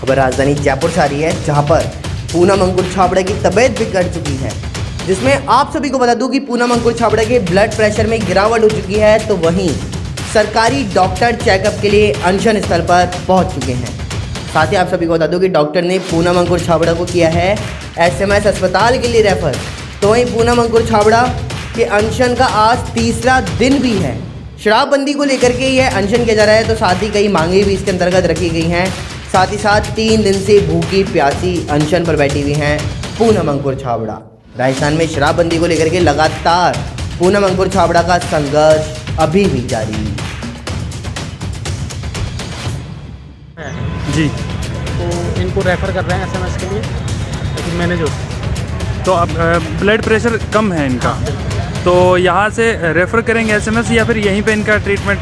खबर राजधानी जयपुर से आ रही है, जहाँ पर पूनम अंकुर छाबड़ा की तबीयत बिगड़ चुकी है। जिसमें आप सभी को बता दूँ कि पूनम अंकुर छाबड़ा के ब्लड प्रेशर में गिरावट हो चुकी है तो वहीं सरकारी डॉक्टर चेकअप के लिए अनशन स्थल पर पहुँच चुके हैं। साथ ही आप सभी को बता दूँ कि डॉक्टर ने पूनम अंकुर छाबड़ा को किया है एसएमएस अस्पताल के लिए रेफर तो वहीं पूनम अंकुर छाबड़ा के अनशन का आज तीसरा दिन भी है। शराबबंदी को लेकर के यह अनशन किया जा रहा है तो साथ ही कई मांगे भी इसके अंतर्गत रखी गई हैं। साथ ही साथ तीन दिन से भूखी प्यासी अनशन पर बैठी हुई हैं पूनम अंकुर छाबड़ा। राजस्थान में शराबबंदी को लेकर के लगातार पूनम अंकुर छाबड़ा का संघर्ष अभी भी जारी। है जी। तो इनको रेफ़र कर रहे हैं एसएमएस के लिए लेकिन मैनेज हो तो अब ब्लड प्रेशर कम है इनका। तो यहाँ से रेफ़र करेंगे एसएमएस या फिर यहीं पे इनका ट्रीटमेंट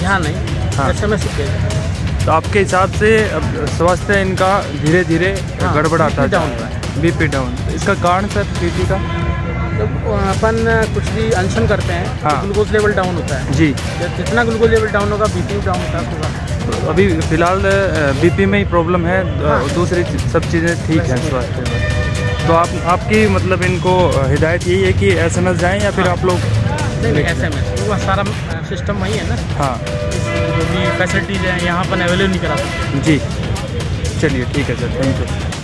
यहाँ नहीं। हाँ। एसएमएस ही भेजा तो आपके हिसाब से अब स्वास्थ्य इनका धीरे धीरे हाँ, गड़बड़ाता डाउन हो रहा है। बीपी डाउन इसका कारण सर बीपी का? जब अपन कुछ भी अनशन करते हैं हाँ। तो ग्लूकोज लेवल डाउन होता है। जी। जितना ग्लूकोज लेवल डाउन होगा बीपी डाउन होता है तो अभी फ़िलहाल बीपी में ही प्रॉब्लम है हाँ। दूसरी सब चीज़ें ठीक हैं स्वास्थ्य में। तो आप आपकी मतलब इनको हिदायत यही है कि एसएमएस जाएँ या फिर हाँ। आप लोग नहीं नहीं एसएमएस वो सारा सिस्टम वही है ना। हाँ। फैसिलिटीज़ हैं, यहाँ पर अवेलेबल नहीं करा सकते। जी। चलिए, ठीक है सर थैंक यू